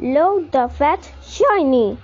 Look, the fat shiny.